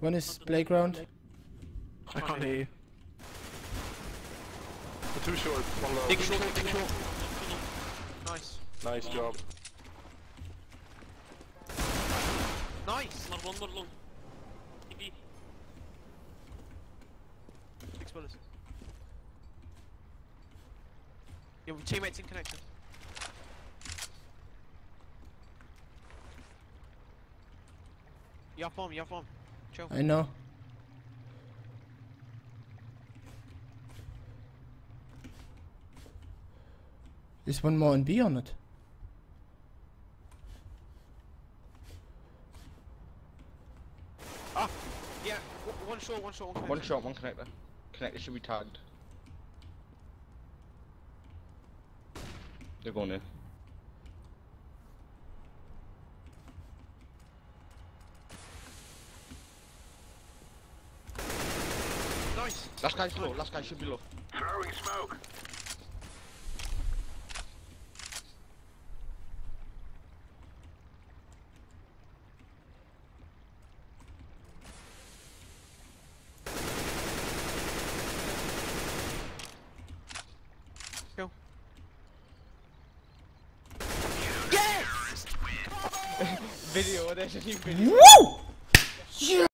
One is playground. I can't hear you. The two short, one low. Big short, big short. Nice. Nice job. Nice! One more, one more long. TP. Six bullets. Your teammates in connection. You have bomb, you have bomb. Chill. I know. Is one more in B or not? Ah! Yeah, one short, one short, one One shot, one connector. Connector should be tagged. They're going in. Nice! Last guy's low, last guy should be low. Throwing smoke. Go. Video, there's a new video. Woo! Yeah!